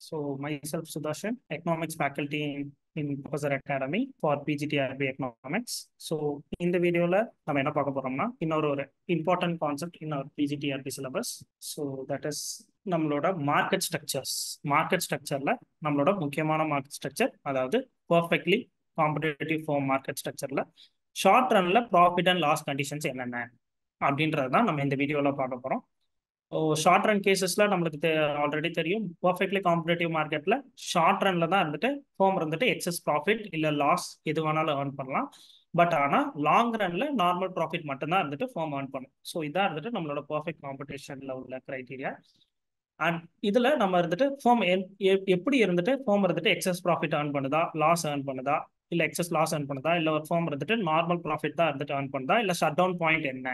So myself Sudarshan, economics faculty in, in Professor Academy for PGTRB economics. So இந்த வீடியோல நம்ம என்ன பார்க்க போறோம்னா இன்னொரு ஒரு இம்பார்ட்டன்ட் கான்செப்ட் இன்னொரு PGTRB syllabus so that is நம்மளோட மார்க்கெட் ஸ்ட்ரக்சர்ஸ் மார்க்கெட் ஸ்ட்ரக்சர்ல நம்மளோட முக்கியமான மார்க்கெட் ஸ்ட்ரக்சர் அதாவது பர்ஃபெக்ட்லி காம்படேட்டிவ் ஃபார்ம் மார்க்கெட் ஸ்ட்ரக்சர்ல ஷார்ட் ரன்ல ப்ராஃபிட் அண்ட் லாஸ் கண்டிஷன்ஸ் என்னென்ன? அப்படின்றது தான் நம்ம இந்த வீடியோவில் பார்க்க போகிறோம் ஷார்ட் ரன் கேசஸ்ல நம்மளுக்கு ஆல்ரெடி தெரியும். பர்ஃபெக்ட்லி காம்படேட்டிவ் மார்க்கெட்ல ஷார்ட் ரன்ல தான் இருந்துட்டு ஃபோம் இருந்துட்டு எக்ஸஸ் ப்ராஃபிட் இல்லை லாஸ் எது வேணாலும் ஏர்ன் பண்ணலாம். பட் ஆனால் லாங் ரன்ல நார்மல் ப்ராஃபிட் மட்டும்தான் இருந்துட்டு ஃபோம் ஏர்ன் பண்ணும் ஸோ இதான் இருந்துட்டு நம்மளோட பர்ஃபெக்ட் காம்படிஷன்ல உள்ள கிரைட்டீரியா அண்ட் இதுல நம்ம இருந்துட்டு ஃபோம் எப்படி இருந்துட்டு ஃபோம் இருந்துட்டு எக்ஸஸ் ப்ராஃபிட் ஏர்ன் பண்ணுதா? லாஸ் ஏர்ன் பண்ணுதா? இல்லை எக்ஸஸ் லாஸ் ஏர்ன் பண்ணுதா? இல்லை ஒரு ஃபார்ம் இருந்துட்டு நார்மல் ப்ராஃபிட் தான் இருந்துட்டு ஏர்ன் பண்ணுதா? இல்லை ஷட் டவுன் பாயிண்ட் என்ன?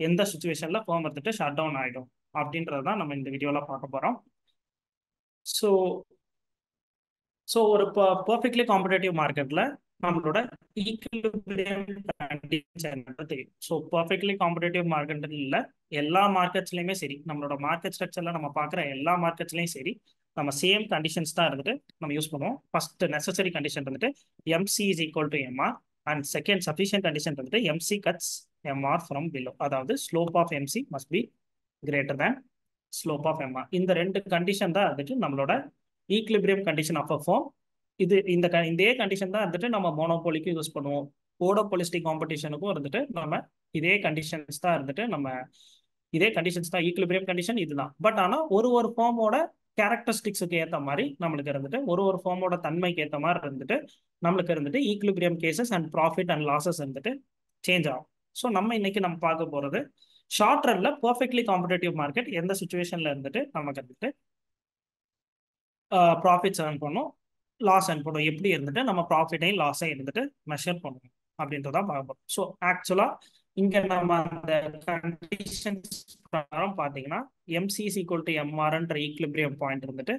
எந்த சுச்சுவேஷன்ல ஃபார்ம் இருந்துட்டு ஷட் டவுன் ஆகிடும் அப்படின்றது தான் நம்ம இந்த வீடியோவில் பார்க்க போகிறோம் ஸோ ஸோ ஒரு பர்ஃபெக்ட்லி காம்படேட்டிவ் மார்க்கெட்டில் நம்மளோட ஈக்குலிபிரியம் கண்டிஷன் தெரியும். ஸோ பர்ஃபெக்ட்லி காம்படேட்டிவ் மார்க்கெட் இல்லை எல்லா மார்க்கெட்ஸ்லையுமே சரி நம்மளோட மார்க்கெட் ஸ்ட்ரக்சரில் நம்ம பார்க்குற எல்லா மார்க்கெட்ஸ்லையும் சரி நம்ம சேம் கண்டிஷன்ஸ் தான் இருந்துட்டு நம்ம யூஸ் பண்ணுவோம். ஃபர்ஸ்ட் நெசசரி கண்டிஷன் வந்துட்டு MC is equal to MR and second sufficient condition வந்துட்டு MC cuts MR from below அதாவது slope of MC must be greater than slope of MR இந்த ரெண்டு கண்டிஷன் தான் வந்துட்டு நம்மளோட equilibrium condition of a firm இது இந்த இதே கண்டிஷன் தான் வந்துட்டு நம்ம மோனோபோலிக்கும் யூஸ் பண்ணுவோம். போடோபோலிஸ்டிக் காம்படிஷனுக்கும் இருந்துட்டு நம்ம இதே கண்டிஷன்ஸ் தான் இருந்துட்டு நம்ம இதே கண்டிஷன்ஸ் தான் ஈக்லிபிரியம் கண்டிஷன் இதுதான். பட் ஆனால் ஒரு ஒரு ஃபார்மோட கேரக்டரிஸ்டிக்ஸுக்கு ஏற்ற மாதிரி நம்மளுக்கு இருந்துட்டு ஒரு ஒரு ஃபார்மோட தன்மைக்கு ஏற்ற மாதிரி இருந்துட்டு நம்மளுக்கு இருந்துட்டு equilibrium cases and profit and losses இருந்துட்டு சேஞ்ச் ஆகும். ஸோ நம்ம இன்னைக்கு நம்ம பார்க்க போகிறது ஷார்ட் ரன்ல பர்ஃபெக்ட்லி காம்படேட்டிவ் மார்க்கெட் எந்த சுச்சுவேஷன்ல இருந்துட்டு நமக்கு வந்துட்டு ப்ராஃபிட்ஸ் ஏர்ன் பண்ணும் லாஸ் ஏர்ன் பண்ணும். எப்படி இருந்துட்டு நம்ம ப்ராஃபிட்டையும் லாஸையும் இருந்துட்டு மெஷர் பண்ணுவோம் அப்படின்றதான் பார்க்க போகிறோம் ஸோ ஆக்சுவலாக இங்க நம்ம அந்த கண்டிஷன்ஸ் பிரகாரம் பார்த்தீங்கன்னா எம்சிஸ் ஈக்குவல் டு எம்ஆர்ன்ற ஈக்லிபிரியம் பாயிண்ட் இருந்துட்டு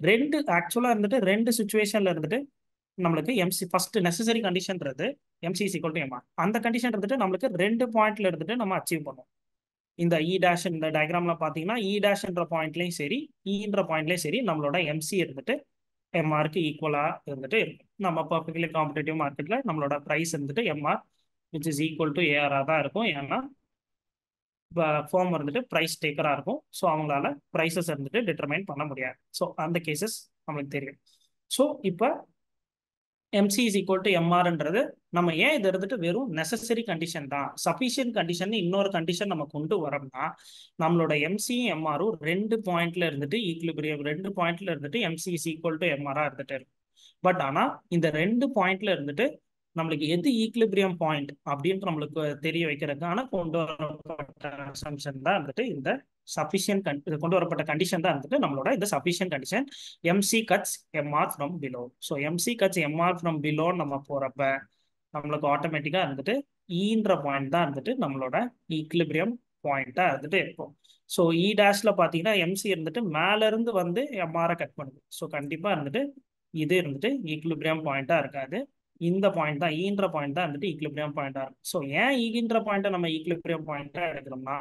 ரெண்டு ஆக்சுவலாக இருந்துட்டு ரெண்டு சுச்சுவேஷன்ல இருந்துட்டு நம்மளுக்கு எம்சி ஃபர்ஸ்ட் நெசசரி கண்டிஷன்றது எம்சி ஈக்குவல் டு எம்ஆர் அந்த கண்டிஷன் இருந்துட்டு நம்மளுக்கு ரெண்டு பாயிண்ட்ல இருந்துட்டு நம்ம அச்சீவ் பண்ணுவோம். இந்த e இ டேஷ் இந்த டயக்ராம்ல பார்த்தீங்கன்னா e இ டேஷ்ன்ற பாயிண்ட்லையும் சரி e இன்ற பாயிண்ட்லையும் சரி நம்மளோட எம்சி இருந்துட்டு எம்ஆருக்கு ஈக்குவலாக இருந்துட்டு இருக்கும். நம்ம பர்ஃபெக்ட்லி காம்படேட்டிவ் மார்க்கெட்டில் நம்மளோட ப்ரைஸ் இருந்துட்டு MR which is equal to ஏஆராக தான் இருக்கும். ஏன்னா ஃபார்ம் வந்துட்டு ப்ரைஸ் டேக்கராக இருக்கும். ஸோ அவங்களால ப்ரைஸஸ் இருந்துட்டு டிட்டர்மைன் பண்ண முடியாது. ஸோ அந்த கேசஸ் நம்மளுக்கு தெரியும். ஸோ இப்போ எம்சி இஸ் ஈக்குவல் டு எம்ஆர்ன்றது நம்ம ஏன் இது இருந்துட்டு வெறும் நெசசரி கண்டிஷன் தான்? சஃபிஷியன்ட் கண்டிஷன் இன்னொரு கண்டிஷன் நம்ம கொண்டு வரோம்னா நம்மளோட எம்சியும் எம்ஆரும் ரெண்டு பாயிண்ட்ல இருந்துட்டு ஈக்குலிபிரியம் ரெண்டு பாயிண்ட்ல இருந்துட்டு எம்சி இஸ் ஈக்குவல் டு எம்ஆரா இருந்துட்டு இருக்கும். பட் ஆனால் இந்த ரெண்டு பாயிண்ட்ல இருந்துட்டு நம்மளுக்கு எது ஈக்குலிபிரியம் பாயிண்ட் அப்படின்ட்டு நம்மளுக்கு தெரிய வைக்கிறதுக்கான கொண்டு வரப்பட்ட அசம்ஷன் தான் வந்துட்டு இந்த சஃபிஷியன்ட் கொண்டு வரப்பட்ட கண்டிஷன் தான் வந்துட்டு நம்மளோட இந்த sufficient condition MC cuts MR from below so MC cuts MR from below நம்ம போறப்ப நம்மளுக்கு ஆட்டோமேட்டிக்காக இருந்துட்டு e ஈன்ற பாயிண்ட் தான் இருந்துட்டு நம்மளோட ஈக்லிபிரியம் பாயிண்டா இருந்துட்டு இருக்கும். ஸோ இ e டேஷ்ல பார்த்தீங்கன்னா எம்சி இருந்துட்டு மேல இருந்து வந்து எம்ஆரை கட் பண்ணுது. ஸோ கண்டிப்பா இருந்துட்டு இது இருந்துட்டு ஈக்லிபிரியம் பாயிண்டா இருக்காது. இந்த பாயிண்ட் தான் ஈன்ற பாயிண்ட் தான் வந்துட்டு ஈக்லிபிரியம் பாயிண்டா இருக்கும். ஸோ ஏன் ஈகின்ற பாயிண்ட்டை நம்ம ஈக்லிபிரியம் பாயிண்டா எடுக்கிறோம்னா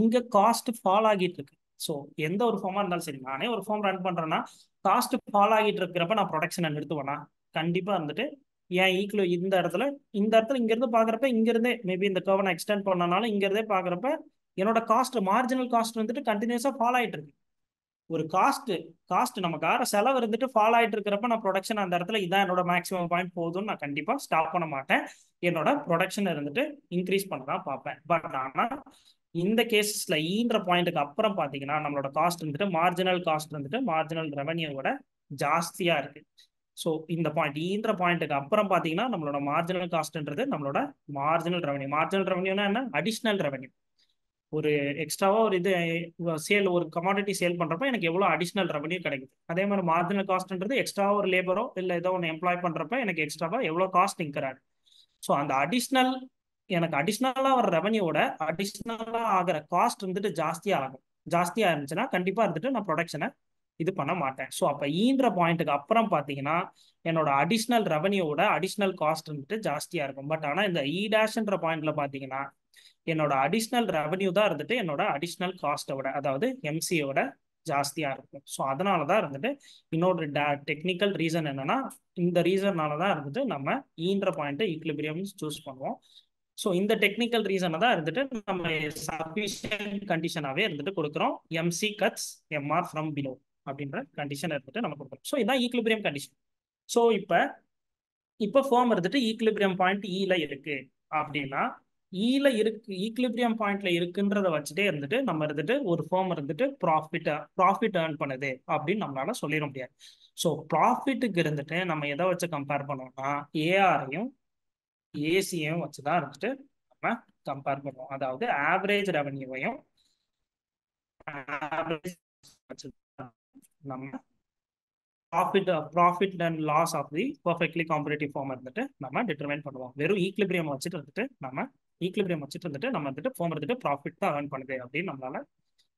இங்க காஸ்ட் ஃபால் ஆகிட்டு இருக்கு. ஸோ எந்த ஒரு ஃபார்மா இருந்தாலும் சரி நானே ஒரு ஃபார்ம் ரன் பண்றேன்னா காஸ்ட் ஃபால் ஆகிட்டு இருக்கிறப்ப நான் ப்ரொடக்ஷனை நிறுத்துவேனா? கண்டிப்பா வந்துட்டு ஏன் ஈக்குவல் இந்த இடத்துல இந்த இடத்துல இங்கிருந்து பார்க்குறப்ப பாக்குறப்ப மேபி இந்த கர்வ் நான் எக்ஸ்டெண்ட் பண்ணனாலும் இங்கிருந்தே பார்க்குறப்ப பாக்குறப்ப என்னோட காஸ்ட் மார்ஜினல் காஸ்ட் வந்துட்டு கண்டினியூஸா ஃபால் ஆயிட்டு இருக்கு. ஒரு காஸ்ட் காஸ்ட் நமக்கு ஆற செலவு இருந்துட்டு ஃபால் ஆயிட்டு இருக்கிறப்ப நான் ப்ரொடக்ஷன் அந்த இடத்துல இதான் என்னோட மேக்ஸிமம் பாயிண்ட் போதும்னு நான் கண்டிப்பா ஸ்டாப் பண்ண மாட்டேன். என்னோட ப்ரொடக்ஷன் இருந்துட்டு இன்க்ரீஸ் பண்ண தான் பார்ப்பேன். பட் ஆனா இந்த கேசஸ்ல ஈன்ற பாயிண்ட்டுக்கு அப்புறம் பாத்தீங்கன்னா நம்மளோட காஸ்ட் வந்துட்டு மார்ஜினல் காஸ்ட் வந்துட்டு மார்ஜினல் ரெவன்யூவோட ஜாஸ்தியா இருக்கு. ஸோ இந்த பாயிண்ட் ஈன்ற பாயிண்ட்டுக்கு அப்புறம் பார்த்தீங்கன்னா நம்மளோட மார்ஜினல் காஸ்ட்ன்றது நம்மளோட மார்ஜினல் ரெவன்யூ மார்ஜினல் ரெவன்யூனா என்ன? அடிஷ்னல் ரெவன்யூ ஒரு எக்ஸ்ட்ராவா ஒரு இது சேல் ஒரு கமாடிட்டி சேல் பண்றப்ப எனக்கு எவ்வளோ அடிஷ்னல் ரெவன்யூ கிடைக்குது. அதே மாதிரி மார்ஜினல் காஸ்ட்ன்றது எக்ஸ்ட்ரா ஒரு லேபரோ இல்லை ஏதோ ஒன்று எம்ப்ளாய் பண்றப்ப எனக்கு எக்ஸ்ட்ராவா எவ்வளோ காஸ்ட் இன்கராது ஸோ அந்த அடிஷ்னல் எனக்கு அடிஷ்னலாக வர ரெவன்யூவோட அடிஷ்னலாக ஆகிற காஸ்ட் வந்துட்டு ஜாஸ்தியாக ஆகும். ஜாஸ்தியாக இருந்துச்சுன்னா கண்டிப்பாக இருந்துட்டு நான் ப்ரொடக்ஷனை இது பண்ண மாட்டேன். ஸோ அப்போ ஈன்ற பாயிண்ட்டுக்கு அப்புறம் பார்த்தீங்கன்னா என்னோட அடிஷ்னல் ரெவன்யூவோட அடிஷ்னல் காஸ்ட் வந்துட்டு ஜாஸ்தியாக இருக்கும். பட் ஆனால் இந்த e இ டேஷ்ன்ற பாயிண்ட்ல பார்த்தீங்கன்னா என்னோட அடிஷ்னல் ரெவன்யூ தான் இருந்துட்டு என்னோட அடிஷ்னல் காஸ்ட்டோட அதாவது எம்சியோட ஜாஸ்தியாக இருக்கும். ஸோ அதனால தான் இருந்துட்டு இன்னொரு டெக்னிக்கல் ரீசன் என்னன்னா இந்த ரீசன்னால தான் இருந்துட்டு நம்ம ஈன்ற பாயிண்ட் ஈக்குலிபிரியம் சூஸ் பண்ணுவோம். ஸோ இந்த டெக்னிக்கல் ரீசனை தான் இருந்துட்டு நம்ம சஃபிஷியன்ட் கண்டிஷனாகவே இருந்துட்டு கொடுக்குறோம். MC cuts MR from below அப்படின்ற கண்டிஷன் இருந்துட்டு நம்ம கொடுக்குறோம் ஸோ இதான் ஈக்குலிபிரியம் கண்டிஷன் ஸோ இப்போ இப்போ ஃபார்ம் இருந்துட்டு ஈக்குலிபிரியம் பாயிண்ட் ஈல இருக்கு அப்படின்னா e ஈல இருக்கு ஈக்குலிபிரியம் பாயிண்ட்ல இருக்குன்றத வச்சுட்டே இருந்துட்டு நம்ம இருந்துட்டு ஒரு ஃபார்ம் இருந்துட்டு ப்ராஃபிட் ப்ராஃபிட் ஏர்ன் பண்ணுது அப்படின்னு நம்மளால சொல்லிட முடியாது. ஸோ ப்ராஃபிட்டுக்கு இருந்துட்டு நம்ம எதை வச்சு கம்பேர் பண்ணோம்னா ஏஆரையும் ஏசியையும் வச்சு தான் இருந்துட்டு நம்ம கம்பேர் பண்ணுவோம். அதாவது ஆவரேஜ் ரெவன்யூவையும் ஆவரேஜ் வச்சு நம்ம profit profit and loss of the perfectly competitive firm இருந்துட்டு நம்ம டிட்டர்மைன் பண்ணுவோம். வெறும் ஈக்லிபிரியம் வச்சுட்டு இருந்துட்டு நம்ம ஈக்லிபிரியம் வச்சுட்டு இருந்துட்டு நம்ம வந்துட்டு ஃபார்ம் இருந்துட்டு ப்ராஃபிட் தான் ஏர்ன் பண்ணுது அப்படின்னு நம்மளால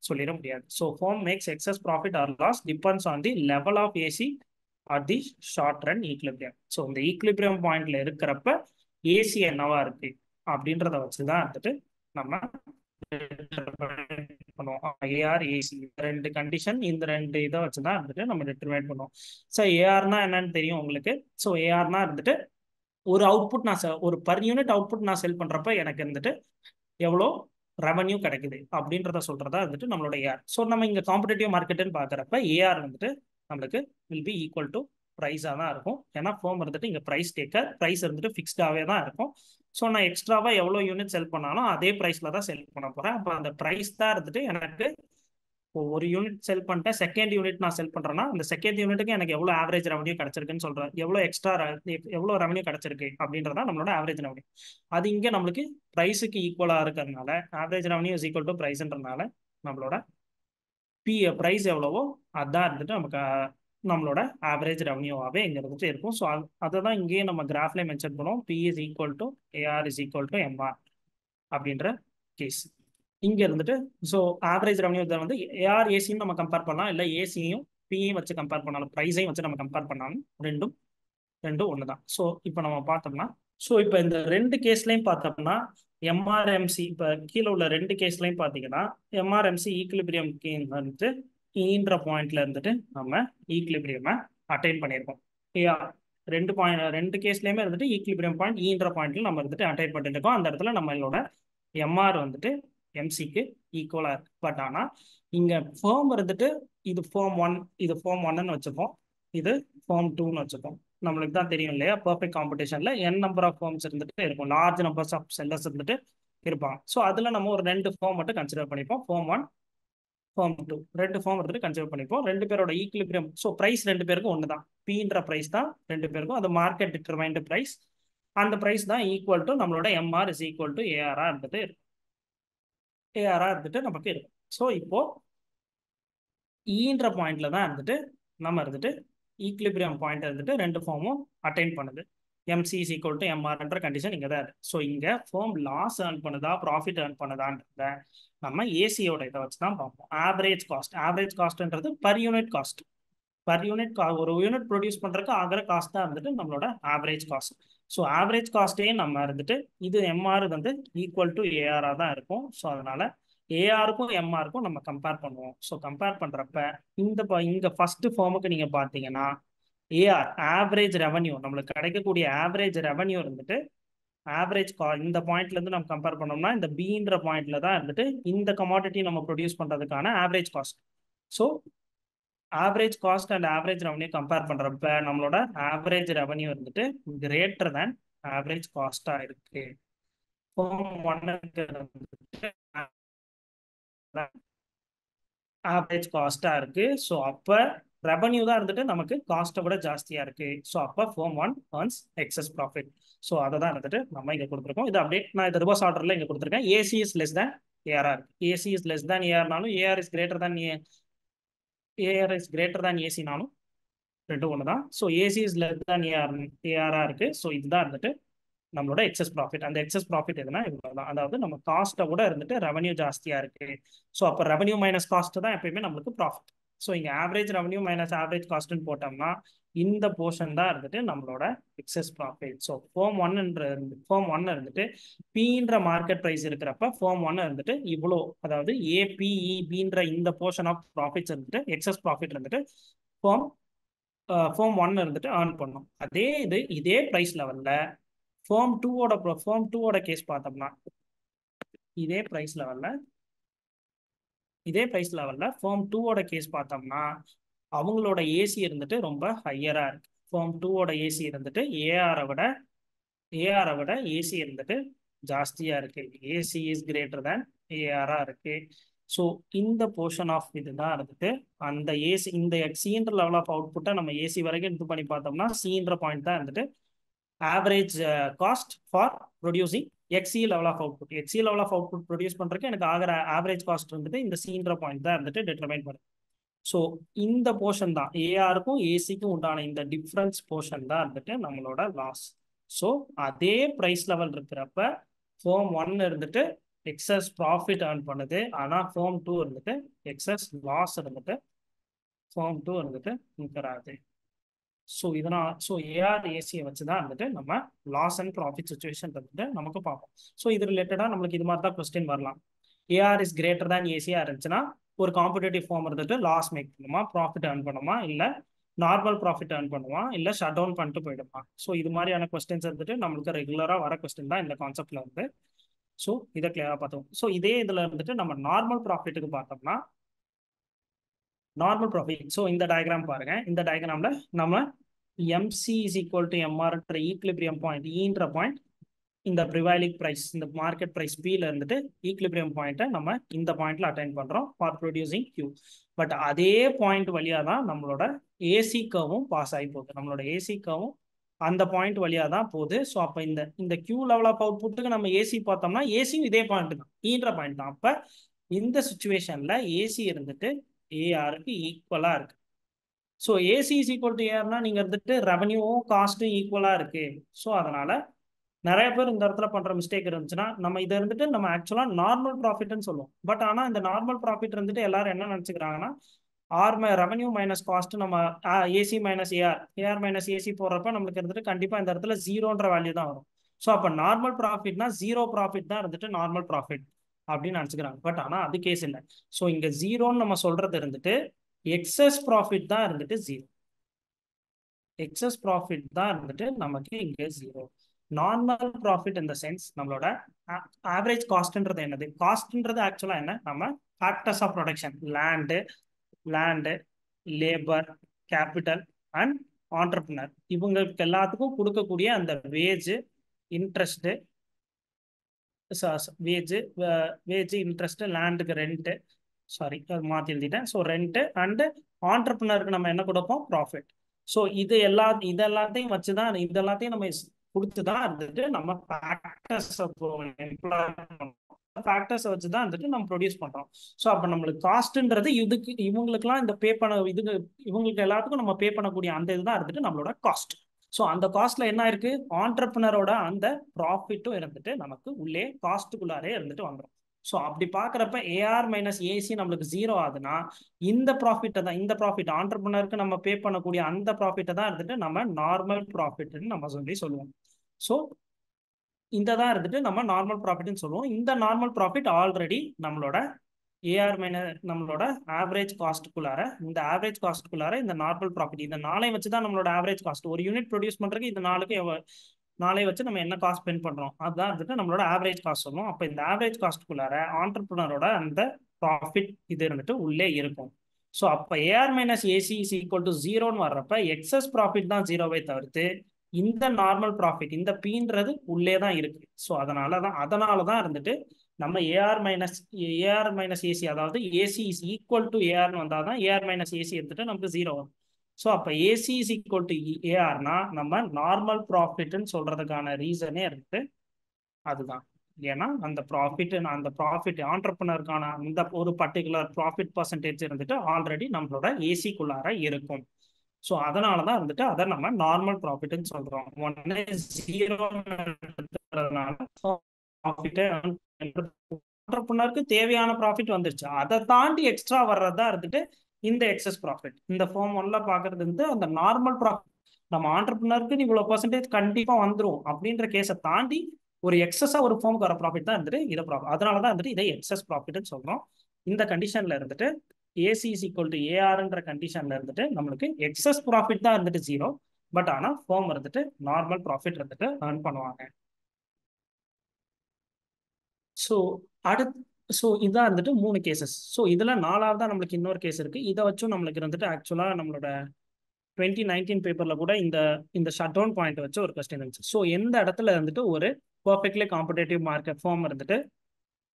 சொல்லிட முடியாது. So firm makes excess profit or loss depends on the level of AC or the short run equilibrium so இந்த ஈக்லிபிரியம் பாயிண்ட்ல இருக்கிறப்ப ஏசி என்னவா இருக்கு அப்படின்றத வச்சு தான் வந்துட்டு நம்ம பண்ணுவோம் ஏஆர் ஏசி ரெண்டு கண்டிஷன் இந்த ரெண்டு இதை வச்சு தான் வந்துட்டு நம்ம டிட்டர்மைன் பண்ணுவோம் ஸோ ஏஆர்னா என்னன்னு தெரியும் உங்களுக்கு. ஸோ ஏஆர்னா இருந்துட்டு ஒரு அவுட்புட் நான் ஒரு பர் யூனிட் அவுட்புட் நான் செல் பண்றப்ப எனக்கு இருந்துட்டு எவ்வளோ ரெவன்யூ கிடைக்குது அப்படின்றத சொல்றதா வந்துட்டு நம்மளோட ஏஆர் ஸோ நம்ம இங்க காம்படேட்டிவ் மார்க்கெட்டுன்னு பார்க்குறப்ப ஏஆர் வந்துட்டு நம்மளுக்கு வில் பி ஈக்குவல் டு ப்ரைஸாக தான் இருக்கும். ஏன்னா ஃபோம் இருந்துட்டு இங்கே ப்ரைஸ் டேக்கர் ப்ரைஸ் இருந்துட்டு ஃபிக்ஸ்டாகவே தான் இருக்கும். ஸோ நான் எக்ஸ்ட்ராவாக எவ்வளோ யூனிட் செல் பண்ணாலும் அதே ப்ரைஸில் தான் செல் பண்ண போகிறேன் அப்போ அந்த ப்ரைஸ் தான் இருந்துட்டு எனக்கு ஒரு யூனிட் செல் பண்ணிட்டேன். செகண்ட் யூனிட் நான் செல் பண்ணுறேன்னா அந்த செகண்ட் யூனிட்டுக்கு எனக்கு எவ்வளோ ஆவரேஜ் ரெவன்யூ கிடச்சிருக்குன்னு சொல்கிறேன் எவ்வளோ எக்ஸ்ட்ரா எவ்வளோ ரெவன்யூ கிடச்சிருக்கு அப்படின்றத நம்மளோட ஆவரேஜ் ரெவன்யூ அது இங்கே நம்மளுக்கு ப்ரைஸுக்கு ஈக்குவலாக இருக்கிறதுனால average revenue is equal to ப்ரைஸ்ன்றனால நம்மளோட பி ப்ரைஸ் எவ்வளவோ அதான் இருந்துட்டு நமக்கு நம்மளோட ஆவரேஜ் ரெவன்யூவாகவே இங்கே இருந்துட்டு இருக்கும். ஸோ அது அதை தான் இங்கேயே நம்ம கிராஃப்லேயே மென்ஷன் பண்ணுவோம் P is equal to AR is equal to MR அப்படின்ற கேஸ் இங்கே இருந்துட்டு ஸோ ஆவரேஜ் ரெவன்யூ இதை வந்து ஏஆர் ஏசியும் நம்ம கம்பேர் பண்ணலாம். இல்லை ஏசியும் பியும் வச்சு கம்பேர் பண்ணாலும் ப்ரைஸையும் வச்சு நம்ம கம்பேர் பண்ணாலும் ரெண்டும் ரெண்டும் ஒன்று தான் ஸோ இப்போ நம்ம பார்த்தோம்னா ஸோ இப்போ இந்த ரெண்டு கேஸ்லையும் பார்த்தோம்னா எம்ஆர்எம்சி இப்போ கீழே உள்ள ரெண்டு கேஸ்லையும் பார்த்தீங்கன்னா எம்ஆர்எம்சி ஈக்குலிபிரியம் வந்துட்டு ஈன்ற பாயிண்ட்ல இருந்துட்டு நம்ம ஈக்லிபிரியமை அட்டைன் பண்ணியிருக்கோம். ஐயா ரெண்டு பாயிண்ட் ரெண்டு கேஸ்லயுமே இருந்துட்டு ஈக்லிபிரியம் பாயிண்ட் ஈன்ற பாயிண்ட்ல நம்ம இருந்துட்டு அட்டைன் பண்ணிட்டு இருக்கோம். அந்த இடத்துல நம்மளோட எம்ஆர் வந்துட்டு எம்சிக்கு ஈக்குவலா இருக்கு. பட் ஆனா இங்க ஃபேம் இருந்துட்டு இது ஃபேம் ஒன் இது ஃபேம் ஒன்னு வச்சுப்போம். இது ஃபேம் டூன்னு வச்சுப்போம். நம்மளுக்கு தான் தெரியும் இல்லையா? பர்ஃபெக்ட் காம்படிஷன்ல என் நம்பர் ஆஃப் ஃபார்ம்ஸ் இருந்துட்டு இருக்கும். லார்ஜ் நம்பர்ஸ் ஆஃப் செல்லர்ஸ் இருந்துட்டு இருப்பாங்க. ஸோ அதுல நம்ம ஒரு ரெண்டு ஃபார்ம் மட்டும் கன்சிடர் பண்ணிப்போம். ஃபார்ம் ஒன் ஃபார்ம் டூ ரெண்டு ஃபார்ம் எடுத்துட்டு கன்சிடர் பண்ணிப்போம். ரெண்டு பேரோட ஈக்குலிபிரியம் ஸோ ப்ரைஸ் ரெண்டு பேருக்கும் ஒன்று தான் பீன்ற ப்ரைஸ் தான் ரெண்டு பேருக்கும். அது மார்க்கெட் டிட்டர்மைண்ட் ப்ரைஸ் அந்த ப்ரைஸ் தான் ஈக்குவல் டு நம்மளோட MR is equal to AR இருந்துட்டு இருக்கும். ஏஆர்ஆர் இருந்துட்டு நமக்கு இருக்கும். ஸோ இப்போ e ஈன்ற பாயிண்ட்ல தான் இருந்துட்டு நம்ம இருந்துட்டு ஈக்குலிபிரியம் பாயிண்ட் இருந்துட்டு ரெண்டு ஃபார்மும் அட்டைன் பண்ணுது. எம்சி இஸ் ஈக்குவல் டு எம்ஆர்ன்ற கண்டிஷன் இங்கே தான் இருக்குது ஸோ இங்கே ஃபோம் லாஸ் ஏர்ன் பண்ணுதா ப்ராஃபிட் ஏர்ன் பண்ணுதான்றத நம்ம ஏசியோட இதை வச்சு தான் பார்ப்போம். Average cost average காஸ்ட்ன்றது per unit cost per unit கா ஒரு யூனிட் ப்ரொடியூஸ் பண்ணுறதுக்கு ஆகிற காஸ்ட் தான் இருந்துட்டு நம்மளோட ஆவரேஜ் காஸ்ட் ஸோ ஆவரேஜ் காஸ்ட்டே நம்ம இருந்துட்டு இது எம்ஆர் வந்து ஈக்குவல் டு ஏஆராக தான் இருக்கும். ஸோ அதனால் ஏஆருக்கும் எம்ஆருக்கும் நம்ம கம்பேர் பண்ணுவோம். ஸோ கம்பேர் பண்ணுறப்ப இந்த இங்கே ஃபஸ்ட்டு ஃபார்முக்கு நீங்கள் பார்த்தீங்கன்னா ஏஆர் ஆவரேஜ் ரெவன்யூ நம்மளுக்கு கிடைக்கக்கூடிய ஆவரேஜ் ரெவன்யூ இருந்துட்டு ஆவரேஜ் கா இந்த பாயிண்ட்ல இருந்து நம்ம கம்பேர் பண்ணோம்னா இந்த பின்ற பாயிண்ட்ல தான் இருந்துட்டு இந்த கமாடிட்டி நம்ம ப்ரொடியூஸ் பண்றதுக்கான average cost so average cost and average revenue compare பண்றப்ப நம்மளோட ஆவரேஜ் ரெவன்யூ இருந்துட்டு கிரேட்டர் தேன் ஆவரேஜ் காஸ்டா இருக்கு. ஆவரேஜ் காஸ்டா இருக்கு. ஸோ அப்போ ரெவன்யூ தான் இருந்துட்டு நமக்கு காஸ்ட்டை விட ஜாஸ்தியாக இருக்கு. ஸோ அப்போ firm one earns excess profit so அதை தான் இருந்துட்டு நம்ம இங்கே கொடுத்துருக்கோம். இது அப்டேட் நான் இது ரிவர்ஸ் ஆர்டரில் இங்கே கொடுத்துருக்கேன். AC is less than AR AC is less than ஏஆர்னாலும் AR is greater than AR is greater than ஏசினாலும் ரெண்டும் ஒன்று தான். So AC is less than AR ஏஆராக இருக்குது ஸோ இதுதான் இருந்துட்டு நம்மளோட எக்ஸஸ் ப்ராஃபிட் அந்த எக்ஸஸ் ப்ராஃபிட் எதுனா இவ்வளோ தான். அதாவது நம்ம காஸ்ட்டை கூட இருந்துட்டு ரெவன்யூ ஜாஸ்தியாக இருக்குது ஸோ அப்போ ரெவன்யூ மைனஸ் காஸ்ட்டு தான் எப்பயுமே நம்மளுக்கு ப்ராஃபிட் ஸோ இங்கே ஆவரேஜ் ரெவன்யூ மைனஸ் ஆவரேஜ் காஸ்ட்னு போட்டோம்னா இந்த போர்ஷன் தான் இருந்துட்டு நம்மளோட எக்ஸஸ் ப்ராஃபிட் ஸோ ஃபோம் ஒன்ன்ற ஃபோம் ஒன் இருந்துட்டு பின்ற மார்க்கெட் ப்ரைஸ் இருக்கிறப்ப ஃபோம் ஒன் இருந்துட்டு இவ்வளோ அதாவது ஏபிஇபின்ற e, இந்த போர்ஷன் ஆஃப் ப்ராஃபிட்ஸ் இருந்துட்டு எக்ஸஸ் ப்ராஃபிட் இருந்துட்டு ஃபோம் ஃபோம் ஒன் இருந்துட்டு ஏர்ன் பண்ணும். அதே இது இதே ப்ரைஸ் லெவலில் ஃபோம் டூவோட ஃபோம் டூவோட கேஸ் பார்த்தோம்னா இதே ப்ரைஸ் லெவலில் இதே ப்ரைஸ் லெவலில் ஃபோம் டூவோட கேஸ் பார்த்தோம்னா அவங்களோட ஏசி இருந்துட்டு ரொம்ப ஹையராக இருக்கு. ஃபோம் டூவோட ஏசி இருந்துட்டு ஏஆரை விட ஏஆரை விட ஏசி இருந்துட்டு ஜாஸ்தியாக இருக்கு. ஏசி இஸ் கிரேட்டர் தேன் ஏஆராக இருக்கு. ஸோ இந்த போர்ஷன் ஆஃப் இதுதான் இருந்துட்டு அந்த ஏசி இந்த சின்ற லெவல் ஆஃப் அவுட்புட்டை நம்ம ஏசி வரைக்கும் இது பண்ணி பார்த்தோம்னா சின்ற பாயிண்ட் தான் இருந்துட்டு average cost for producing X level of output X level of output produce பண்ணுறதுக்கு எனக்கு ஆகிற ஆவரேஜ் காஸ்ட் வந்துட்டு இந்த சீன்ற பாயிண்ட் தான் இருந்துட்டு டிட்டர்மைன் பண்ணுது. ஸோ இந்த போர்ஷன் தான். ஏஆருக்கும் ஏசிக்கும் உண்டான இந்த டிஃப்ரென்ஸ் போர்ஷன் தான் இருந்துட்டு நம்மளோட லாஸ் ஸோ அதே ப்ரைஸ் லெவல் இருக்கிறப்ப ஃபோம் ஒன் இருந்துட்டு எக்ஸஸ் ப்ராஃபிட் ஏர்ன் பண்ணுது. ஆனால் ஃபோம் டூ இருந்துட்டு எக்ஸஸ் லாஸ் இருந்துட்டு ஃபோம் டூ இருந்துட்டு நிற்கிறாது ஸோ இதனால் ஸோ ஏஆர் ஏசியை வச்சு தான் வந்துட்டு நம்ம லாஸ் அண்ட் ப்ராஃபிட் சுச்சுவேஷன் வந்துட்டு நமக்கு பார்ப்போம். ஸோ இது ரிலேட்டடாக நம்மளுக்கு இது மாதிரி தான் கொஸ்டின் வரலாம் ஏஆர் இஸ் கிரேட்டர் தேன் ஏசியாக இருந்துச்சுன்னா ஒரு காம்படேட்டிவ் ஃபார்ம் இருந்துட்டு லாஸ் மேக் பண்ணுமா ப்ராஃபிட் ஏர்ன் பண்ணுமா இல்லை நார்மல் ப்ராஃபிட் ஏர்ன் பண்ணுமா இல்லை ஷட் டவுன் பண்ணிட்டு போயிடுமா? ஸோ இது மாதிரியான கொஸ்டின்ஸ் இருந்துட்டு நம்மளுக்கு ரெகுலராக வர கொஸ்டின் தான் இந்த கான்செப்ட்ல வந்து. ஸோ இதை கிளியராக பார்த்தோம் ஸோ இதே இதில் இருந்துட்டு நம்ம நார்மல் ப்ராஃபிட்டுக்கு பார்த்தோம்னா நார்மல் ப்ராஃபிட் ஸோ இந்த டயக்ராம் பாருங்க. இந்த டயக்ராம்ல நம்ம எம்சி இஸ் ஈக்குவல் டு எம்ஆர்ன்ற ஈக்லிபிரியம் பாயிண்ட் ஈன்ற பாயிண்ட் இந்த ப்ரிவைலிக் ப்ரைஸ் இந்த மார்க்கெட் ப்ரைஸ் பியில் இருந்துட்டு ஈக்லிபிரியம் பாயிண்ட்டை நம்ம இந்த பாயிண்ட்ல அட்டைன் பண்ணுறோம் ஃபார் ப்ரொடியூசிங் கியூ பட் அதே பாயிண்ட் வழியாக தான் நம்மளோட ஏசி கர்வும் பாஸ் ஆகி போகுது. நம்மளோட ஏசி கர்வும் அந்த பாயிண்ட் வழியாக தான் போகுது. ஸோ அப்போ இந்த இந்த கியூ லெவல் ஆஃப் அவுட்புட்டுக்கு நம்ம ஏசி பார்த்தோம்னா ஏசியும் இதே பாயிண்ட் தான். E ஈன்ற பாயிண்ட் தான். அப்போ இந்த சுச்சுவேஷனில் ஏசி இருந்துட்டு ஏஆருக்கு ஈக்குவலாக இருக்கு. So AC is equal to ஏஆர்னா நீங்கள் வந்துட்டு ரெவன்யூவும் காஸ்ட்டும் ஈக்குவலாக இருக்கு. ஸோ அதனால் நிறைய பேர் இந்த இடத்துல பண்ணுற மிஸ்டேக் இருந்துச்சுன்னா நம்ம இதை இருந்துட்டு நம்ம ஆக்சுவலாக நார்மல் ப்ராஃபிட்னு சொல்லுவோம். பட் ஆனால் இந்த நார்மல் ப்ராஃபிட் இருந்துட்டு எல்லாரும் என்ன நினச்சிக்கிறாங்கன்னா ஆர் ரெவன்யூ மைனஸ் காஸ்ட் நம்ம AC minus AR AR minus AC போடுறப்ப நம்மளுக்கு இருந்துட்டு கண்டிப்பாக இந்த இடத்துல ஜீரோன்ற வேல்யூ தான் வரும். ஸோ அப்போ நார்மல் ப்ராஃபிட்னா ஜீரோ ப்ராஃபிட் தான் இருந்துட்டு நார்மல் ப்ராஃபிட் அப்படின்னு நினச்சிக்கிறாங்க. பட் ஆனால் அது கேஸ் இல்லை. ஸோ இங்கே ஜீரோன்னு நம்ம சொல்றது இருந்துட்டு எக்ஸஸ் ப்ராஃபிட் தான் இருந்துட்டு ஜீரோ எக்ஸஸ் ப்ராஃபிட் தான் இருந்துட்டு நமக்கு இங்கே ஜீரோ நார்மல் ப்ராஃபிட் இந்த சென்ஸ் நம்மளோட ஆவரேஜ் காஸ்ட்ன்றது என்னது? காஸ்ட்ன்றது ஆக்சுவலாக என்ன? நம்ம factors of production land land labour capital and entrepreneur இவங்களுக்கு எல்லாத்துக்கும் கொடுக்கக்கூடிய அந்த wage interest wage wage interest லேண்டுக்கு ரெண்ட்டு சாரி மாற்றி எழுதிட்டேன். ஸோ ரெண்ட்டு அண்டு ஆண்டர்பிரினருக்கு நம்ம என்ன கொடுப்போம்? ப்ராஃபிட் ஸோ இது எல்லா இது எல்லாத்தையும் வச்சு தான் இது எல்லாத்தையும் நம்ம கொடுத்து தான் இருந்துட்டு நம்ம ஃபேக்டர்ஸ் ஃபேக்டர்ஸை வச்சு தான் வந்துட்டு நம்ம ப்ரொடியூஸ் பண்ணுறோம் ஸோ அப்போ நம்மளுக்கு காஸ்ட்டுன்றது இதுக்கு இவங்களுக்குலாம் இந்த பே பண்ண இது இவங்களுக்கு எல்லாத்துக்கும் நம்ம பே பண்ணக்கூடிய அந்த இதுதான் இருந்துட்டு நம்மளோட காஸ்ட் ஸோ அந்த காஸ்ட்ல என்ன இருக்கு? ஆண்டர்பனரோட அந்த ப்ராஃபிட்டும் இருந்துட்டு நமக்கு உள்ளே காஸ்ட்டுக்குள்ளாரே இருந்துட்டு வந்துடும் ஸோ அப்படி பார்க்குறப்ப ஏஆர் மைனஸ் ஏசி நம்மளுக்கு ஜீரோ ஆகுதுன்னா இந்த ப்ராஃபிட்டை தான் இந்த ப்ராஃபிட் ஆண்டர்பனருக்கு நம்ம பே பண்ணக்கூடிய அந்த ப்ராஃபிட்டை தான் இருந்துட்டு நம்ம நார்மல் ப்ராஃபிட்னு நம்ம சொல்லி சொல்லுவோம். ஸோ இந்த தான் இருந்துட்டு நம்ம நார்மல் ப்ராஃபிட்னு சொல்லுவோம். இந்த நார்மல் ப்ராஃபிட் ஆல்ரெடி நம்மளோட ஏஆர் மைனஸ் நம்மளோட ஆவரேஜ் காஸ்ட்டுக்குள்ளார இந்த ஆவரேஜ் காஸ்ட்டுக்குள்ளார இந்த நார்மல் ப்ராஃபிட் இந்த நாளை வச்சு தான் நம்மளோட ஆவரேஜ் காஸ்ட் ஒரு யூனிட் ப்ரொடியூஸ் பண்ணுறதுக்கு இந்த நாளுக்கு நாளை வச்சு நம்ம என்ன காஸ்ட் ஸ்பெண்ட் பண்ணுறோம் அதுதான் வந்துட்டு நம்மளோட ஆவரேஜ் காஸ்ட் சொல்லுவோம் அப்போ இந்த ஆவரேஜ் காஸ்ட்டுக்குள்ளார ஆண்டர்பிரினரோட அந்த ப்ராஃபிட் இது இருந்துட்டு உள்ளே இருக்கும். ஸோ அப்போ AR minus AC is equal to ஜீரோன்னு வர்றப்ப எக்ஸஸ் ப்ராஃபிட் தான் ஜீரோவை தவிர்த்து இந்த நார்மல் ப்ராஃபிட் இந்த பீன்றது உள்ளே தான் இருக்கு. ஸோ அதனால தான் அதனால தான் இருந்துட்டு நம்ம AR minus AR minus AC அதாவது ஏசி இஸ் ஈக்குவல் டு ஏஆர்னு வந்தால் தான் ஏஆர் மைனஸ் ஏசி எடுத்துட்டு நமக்கு ஜீரோ வரும். ஸோ அப்போ ஏசி இஸ் ஈக்குவல் டு ஏஆர்னா நம்ம நார்மல் ப்ராஃபிட்னு சொல்றதுக்கான ரீசனே இருக்கு. அதுதான். ஏன்னா அந்த ப்ராஃபிட் அந்த ப்ராஃபிட் ஆண்டர்பனருக்கான அந்த ஒரு பர்டிகுலர் ப்ராஃபிட் பர்சன்டேஜ் இருந்துட்டு ஆல்ரெடி நம்மளோட ஏசிக்குள்ளார இருக்கும். ஸோ அதனால தான் வந்துட்டு அதை நம்ம நார்மல் ப்ராஃபிட்னு சொல்றோம். ஒன்னு ஜீரோனால ப்ராஃபிட்டே ஆண்டர்பனருக்கு தேவையான ப்ராஃபிட் வந்துருச்சு. அதை தாண்டி எக்ஸ்ட்ரா வர்றதா இருந்துட்டு இந்த எக்ஸஸ் ப்ராஃபிட் இந்த ஃபார்ம் ஒன்ல பாக்குறது வந்து அந்த நார்மல் ப்ராஃபிட் நம்ம ஆண்டர்பிரினருக்கு இவ்வளவு பர்சன்டேஜ் கண்டிப்பா வந்துடும் அப்படின்ற கேஸை தாண்டி ஒரு எக்ஸஸா ஒரு ஃபார்முக்கு வர ப்ராஃபிட் தான் இருந்துட்டு இதை ப்ராஃபிட் அதனால தான் வந்துட்டு இதை எக்ஸஸ் ப்ராஃபிட்னு சொல்றோம். இந்த கண்டிஷன்ல இருந்துட்டு ஏசி இஸ் ஈக்குவல் டு ஏஆர்ன்ற கண்டிஷன்ல இருந்துட்டு நம்மளுக்கு எக்ஸஸ் ப்ராஃபிட் தான் இருந்துட்டு ஜீரோ பட் ஆனால் ஃபார்ம் இருந்துட்டு நார்மல் ப்ராஃபிட் இருந்துட்டு ஏர்ன் பண்ணுவாங்க. ஸோ அடுத்து ஸோ இதான் இருந்துட்டு மூணு கேசஸ் ஸோ இதில் நாலாவதாக நம்மளுக்கு இன்னொரு கேஸ் இருக்குது இதை வச்சும் நம்மளுக்கு இருந்துட்டு ஆக்சுவலாக நம்மளோட டுவெண்ட்டி நைன்டீன் பேப்பரில் கூட இந்த இந்த ஷட் டவுன் பாயிண்ட் வச்சு ஒரு கொஸ்டின் இருந்துச்சு. ஸோ எந்த இடத்துல இருந்துட்டு ஒரு பர்ஃபெக்ட்லி காம்படேட்டிவ் மார்க்கெட் ஃபார்ம் இருந்துட்டு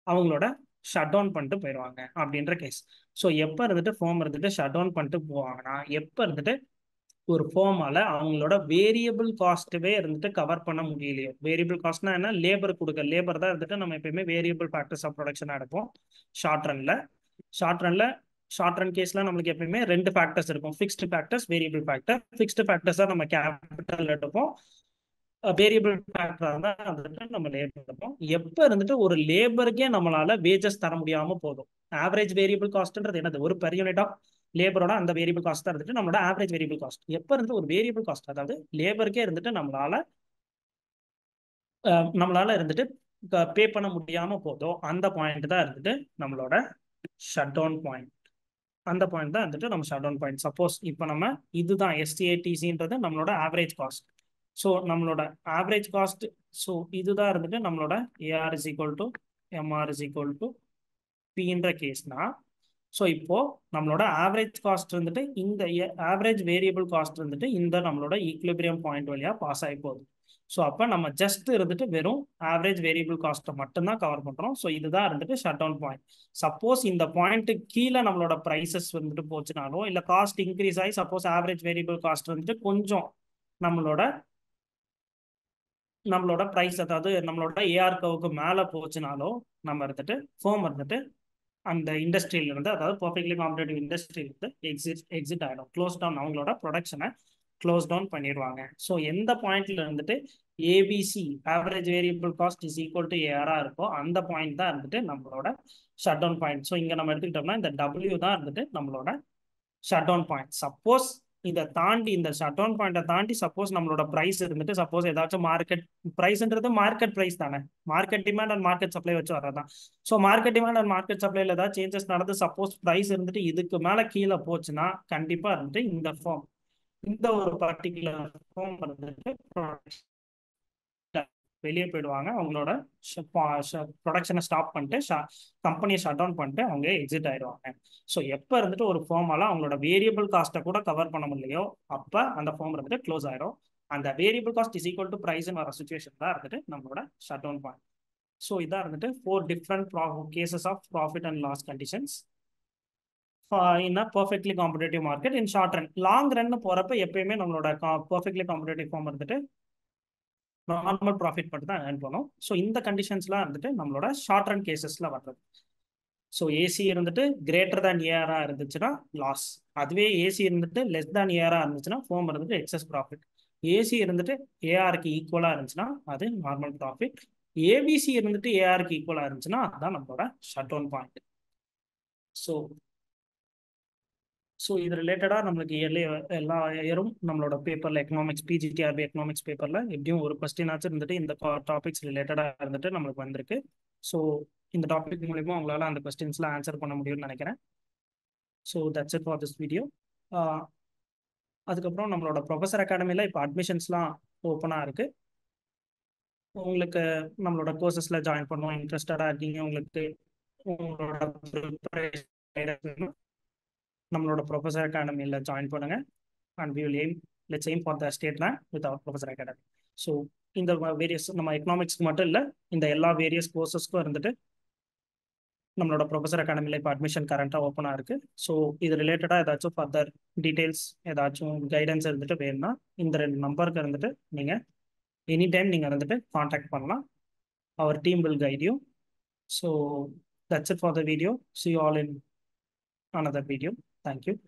அவங்களோட ஷட் டவுன் பண்ணிட்டு போயிடுவாங்க அப்படின்ற கேஸ் ஸோ எப்போ இருந்துட்டு ஃபார்ம் இருந்துட்டு ஷட் டவுன் பண்ணிட்டு போவாங்கன்னா எப்போ இருந்துட்டு ஒரு ஃபார்மால அவங்களோட வேரியபிள் காஸ்ட்டவே இருந்துட்டு கவர் பண்ண முடியலையோ. வேரியபிள் காஸ்ட்னா என்ன? லேபர் கொடுக்க. லேபர் தான் இருந்துட்டு நம்ம எப்பயுமே வேரியபிள் ஃபேக்டர்ஸ் ஆஃப் ப்ரொடக்ஷனாக எடுப்போம். ஷார்ட் ரன்ல ஷார்ட் ரன்ல ஷார்ட் ரன் கேஸ்ல நம்மளுக்கு எப்பயுமே ரெண்டு ஃபேக்டர்ஸ் இருக்கும். Fixed factors variable factor fixed factors தான் நம்ம கேபிட்டல் எடுப்போம். வேரியபிள் ஃபேக்டராக தான் வந்துட்டு நம்ம லேபர் எடுப்போம். எப்போ இருந்துட்டு ஒரு லேபருக்கே நம்மளால வேஜஸ் தர முடியாமல் போதும். ஆவரேஜ் வேரியபிள் காஸ்ட்ன்றது என்னது? ஒரு பெர் யூனிட் ஆஃப் லேபரோட அந்த வேரியபிள் காஸ்ட் தான் இருந்துட்டு நம்மளோட ஆவரேஜ் வேரியபிள் காஸ்ட் எப்போ இருந்து ஒரு வேரியபிள் காஸ்ட் அதாவது லேபருக்கே இருந்துட்டு நம்மளால நம்மளால இருந்துட்டு பே பண்ண முடியாம போதோ அந்த பாயிண்ட் தான் இருந்துட்டு நம்மளோட ஷட் டவுன் பாயிண்ட் அந்த பாயிண்ட் தான் வந்துட்டு நம்ம ஷட் டவுன் பாயிண்ட் சப்போஸ் இப்போ நம்ம இதுதான் எஸ்டிஏடிசின்றது நம்மளோட ஆவரேஜ் காஸ்ட் ஸோ நம்மளோட ஆவரேஜ் காஸ்ட் ஸோ இதுதான் இருந்துட்டு நம்மளோட AR is equal to MR is equal to பின்ற கேஸ்னால் ஸோ இப்போ நம்மளோட ஆவரேஜ் காஸ்ட் வந்துட்டு இந்த ஆவரேஜ் வேரியபிள் காஸ்ட் வந்துட்டு இந்த நம்மளோட ஈக்குலிபிரியம் பாயிண்ட் வழியாக பாஸ் ஆகி போகுது. ஸோ அப்போ நம்ம ஜஸ்ட் இருந்துட்டு வெறும் ஆவரேஜ் வேரியபிள் காஸ்ட்டை மட்டும்தான் கவர் பண்ணுறோம் ஸோ இதுதான் இருந்துட்டு ஷட் டவுன் பாயிண்ட் சப்போஸ் இந்த பாயிண்ட்டுக்கு கீழே நம்மளோட ப்ரைசஸ் வந்துட்டு போச்சுனாலோ இல்லை காஸ்ட் இன்க்ரீஸ் ஆகி சப்போஸ் ஆவரேஜ் வேரியபிள் காஸ்ட் வந்துட்டு கொஞ்சம் நம்மளோட நம்மளோட ப்ரைஸ் அதாவது நம்மளோட ஏஆர் கவுக்கு மேலே போச்சுனாலோ நம்ம இருந்துட்டு ஃபோம் இருந்துட்டு அந்த இண்டஸ்ட்ரியில இருந்து அதாவது பர்ஃபெக்ட்லி காம்படேட்டிவ் இண்டஸ்ட்ரியில இருந்து எக்ஸிட் எக்ஸிட் ஆகிடும் க்ளோஸ் டவுன் அவங்களோட ப்ரொடக்ஷனை க்ளோஸ் டவுன் பண்ணிடுவாங்க. ஸோ எந்த பாயிண்ட்ல இருந்துட்டு AVC average variable cost is equal to ஏஆராக இருக்கோ அந்த பாயிண்ட் தான் இருந்துட்டு நம்மளோட ஷட் டவுன் பாயிண்ட் ஸோ இங்கே நம்ம எடுத்துக்கிட்டோம்னா இந்த டபிள்யூ தான் இருந்துட்டு நம்மளோட ஷட் டவுன் பாயிண்ட் சப்போஸ் இதை தாண்டி இந்த ஷட் டவுன் பாயிண்ட்டை தாண்டி சப்போஸ் நம்மளோட ப்ரைஸ் இருந்துட்டு சப்போஸ் ஏதாச்சும் மார்க்கெட் ப்ரைஸ்ன்றது மார்க்கெட் ப்ரைஸ் தானே. Market demand and market supply வச்சு வரதான் so market demand and market சப்ளைல ஏதாவது சேஞ்சஸ் நடந்து சப்போஸ் ப்ரைஸ் இருந்துட்டு இதுக்கு மேலே கீழே போச்சுன்னா கண்டிப்பாக இருந்துட்டு இந்த ஃபார்ம் இந்த ஒரு பர்டிகுலர் ஃபார்ம் வந்துட்டு வெளியே போயிடுவாங்க. அவங்களோட ப்ரொடக்ஷனை ஸ்டாப் பண்ணிட்டு கம்பெனியை ஷட் டவுன் பண்ணிட்டு அவங்க எக்ஸிட் ஆயிடுவாங்க. ஸோ எப்போ இருந்துட்டு ஒரு ஃபார்மால அவங்களோட வேரியபிள் காஸ்ட்டை கூட கவர் பண்ண முடியலையோ அப்போ அந்த ஃபார்ம் இருந்துட்டு க்ளோஸ் ஆயிடும். அந்த variable cost is equal to ப்ரைஸ்னு வர சுச்சுவேஷன் தான் இருந்துட்டு நம்மளோட ஷட் டவுன் பாயிண்ட் ஸோ இதாக இருந்துட்டு four different cases of profit and loss conditions in a perfectly competitive market in short run long run போகிறப்ப எப்பயுமே நம்மளோட பர்ஃபெக்ட்லி காம்படேட்டிவ் ஃபார்ம் இருந்துட்டு நார்மல் ப்ராஃபிட் மட்டும் தான் ஏர்ன் பண்ணும். ஸோ இந்த கண்டிஷன்ஸ்லாம் வந்துட்டு நம்மளோட ஷார்ட் ரன் கேசஸில் வர்றது. ஸோ ஏசி இருந்துட்டு கிரேட்டர் தேன் ஏஆராக இருந்துச்சுன்னா லாஸ் அதுவே ஏசி இருந்துட்டு லெஸ் தேன் ஏஆராக இருந்துச்சுன்னா ஃபோம் இருந்துட்டு எக்ஸஸ் ப்ராஃபிட் ஏசி இருந்துட்டு ஏஆருக்கு ஈக்குவலாக இருந்துச்சுன்னா அது நார்மல் ப்ராஃபிட் ஏபிசி இருந்துட்டு ஏஆருக்கு ஈக்குவலாக இருந்துச்சுன்னா அதுதான் நம்மளோட shut down point so so இது ரிலேட்டடாக நம்மளுக்கு இயர்லி எல்லா இயரும் நம்மளோட பேப்பரில் எக்கனாமிக்ஸ் பிஜிடிஆர்பி எக்கனாமிக்ஸ் பேப்பரில் எப்படியும் ஒரு கொஸ்டினாச்சும் இருந்துட்டு இந்த டாபிக்ஸ் ரிலேட்டடாக இருந்துட்டு நம்மளுக்கு வந்திருக்கு. ஸோ இந்த டாபிக் மூலிமா உங்களால் அந்த கொஸ்டின்ஸ்லாம் ஆன்சர் பண்ண முடியும்னு நினைக்கிறேன். So that's it for this video அதுக்கப்புறம் நம்மளோட ப்ரொஃபஸர் அகாடமியில் இப்போ அட்மிஷன்ஸ்லாம் ஓப்பனாக இருக்குது உங்களுக்கு நம்மளோட கோர்சஸில் ஜாயின் பண்ணுவோம். இன்ட்ரெஸ்டடாக இருக்கீங்க. உங்களுக்கு உங்களோட நம்மளோட ப்ரொஃபஸர் அகாடமியில் ஜாயின் பண்ணுங்க. And we will aim let's aim for the state rank with our professor academy so இந்த வேரியஸ் நம்ம எக்கனாமிக்ஸ்க்கு மட்டும் இல்லை இந்த எல்லா வேரியஸ் கோர்சஸ்க்கும் இருந்துட்டு நம்மளோட ப்ரொஃபஸர் அகாடமியில் இப்போ அட்மிஷன் கரண்ட்டாக ஓப்பனாக இருக்குது ஸோ இது ரிலேட்டடாக ஏதாச்சும் ஃபர்தர் டீட்டெயில்ஸ் ஏதாச்சும் கைடன்ஸ் இருந்துட்டு வேணும்னா இந்த ரெண்டு நம்பருக்கு இருந்துட்டு நீங்கள் எனி டைம் நீங்கள் இருந்துட்டு காண்டாக்ட் பண்ணலாம். Our team will guide you so that's it for the video see all in another video. Thank you.